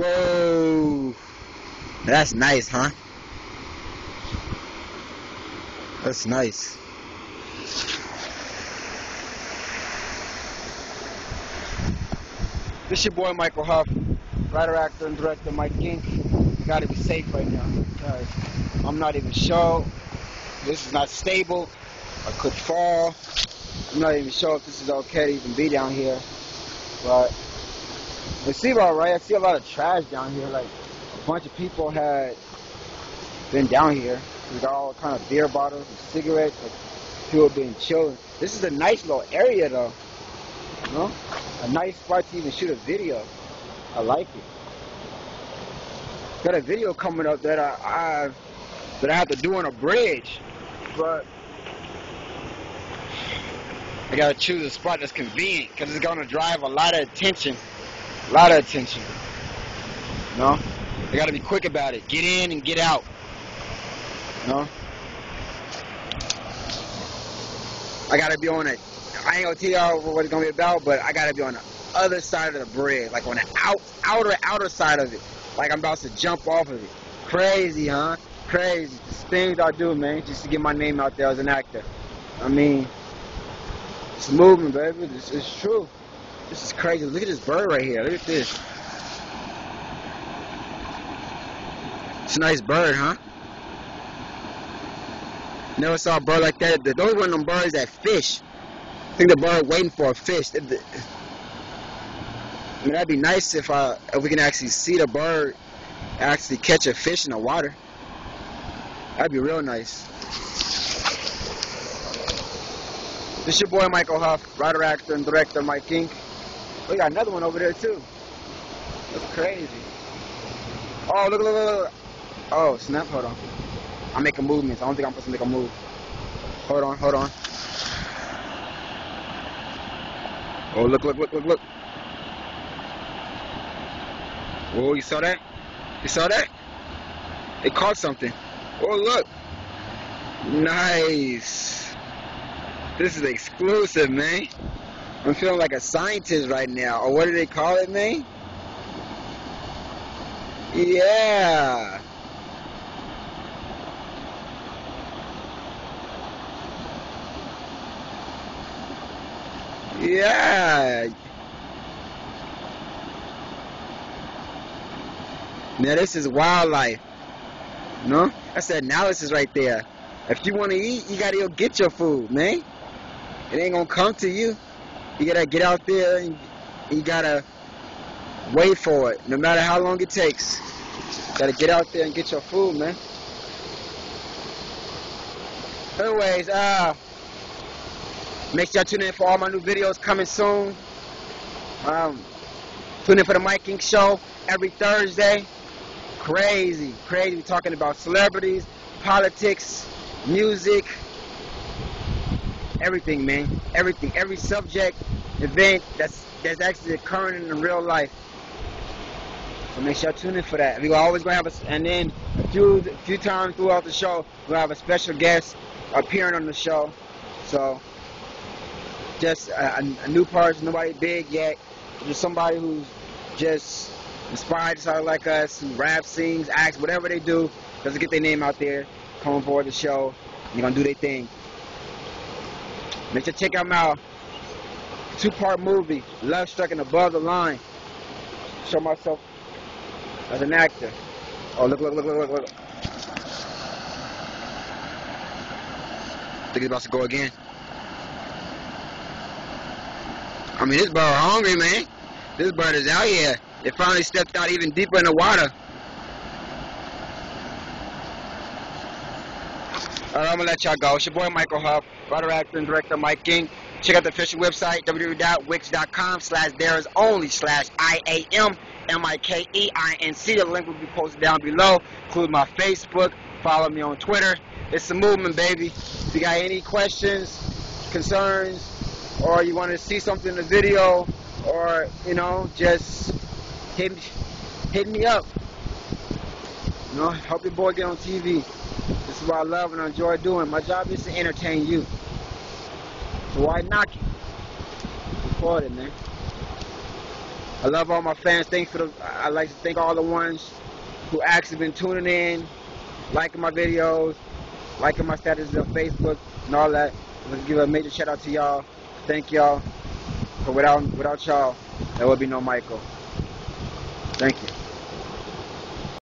Whoa. That's nice, huh? That's nice. This your boy Michael Huff, writer, actor, and director Mike Inc. Gotta be safe right now because I'm not even sure. This is not stable. I could fall. I'm not even sure if this is okay to even be down here. But it seems alright. I see a lot of trash down here. Like a bunch of people had been down here. We got all kind of beer bottles and cigarettes. Like people being chilling. This is a nice little area though. You know? A nice spot to even shoot a video. I like it. Got a video coming up that I, I that I have to do on a bridge. But I gotta choose a spot that's convenient because it's gonna drive a lot of attention. A lot of attention. No? I gotta be quick about it. Get in and get out. No? I gotta be on it. I ain't gonna tell y'all what it's gonna be about, but I gotta be on the other side of the bridge, like on the out, outer, outer side of it, like I'm about to jump off of it. Crazy, huh? Crazy. Just things I do, man, just to get my name out there as an actor. I mean, it's moving, baby. It's, is true. This is crazy. Look at this bird right here. Look at this. It's a nice bird, huh? Never saw a bird like that. Those one of them birds that fish. I think the bird waiting for a fish. I mean, that'd be nice if uh, if we can actually see the bird actually catch a fish in the water. That'd be real nice. This your boy Michael Huff, writer, actor, and director Mike Inc. We got another one over there too. That's crazy. Oh, look, look, look, look. Oh, snap, hold on. I'm making movements. I don't think I'm supposed to make a move. Hold on, hold on. Oh, look, look, look, look, look. Oh, you saw that? You saw that? It caught something. Oh, look. Nice. This is exclusive, man. I'm feeling like a scientist right now. Or what do they call it, man? Yeah. Yeah. Now this is wildlife. No? That's analysis right there. If you want to eat, you gotta go get your food, man. It ain't gonna come to you. You gotta get out there and you gotta wait for it, no matter how long it takes. You gotta get out there and get your food, man. Anyways, uh, make sure y'all tune in for all my new videos coming soon. Um, tune in for the Mike Inc Show every Thursday. Crazy, crazy. We're talking about celebrities, politics, music, everything, man. Everything, every subject, event that's that's actually occurring in real life. So make sure you tune in for that. We're always gonna have a, and then a few a few times throughout the show, we'll have a special guest appearing on the show. So just a, a new person, nobody big yet, just somebody who's just inspired to like us, who rap, sings, acts, whatever they do, just get their name out there, come on board the show, you're gonna do their thing. Make sure check out my two-part movie, Love Struck and Above the Line. Show myself as an actor. Oh, look, look, look, look, look, look. Think he's about to go again. I mean, this bird hungry, man. This bird is out here. It finally stepped out even deeper in the water. Alright, I'm gonna let y'all go. It's your boy Michael Huff, writer, actor, and director Mike Inc. Check out the official website, www.wix.com slash there is only slash I-A-M M-I-K-E-I-N-C. The link will be posted down below. Include my Facebook. Follow me on Twitter. It's the movement, baby. If you got any questions, concerns, or you want to see something in the video, or, you know, just hit, hit me up. You know, help your boy get on TV. This is what I love and enjoy doing. My job is to entertain you. Why knock it? It, man. I love all my fans. Thanks for the. I like to thank all the ones who actually been tuning in, liking my videos, liking my statuses on Facebook and all that. Let's give a major shout out to y'all. Thank y'all. For without without y'all, there would be no Michael. Thank you.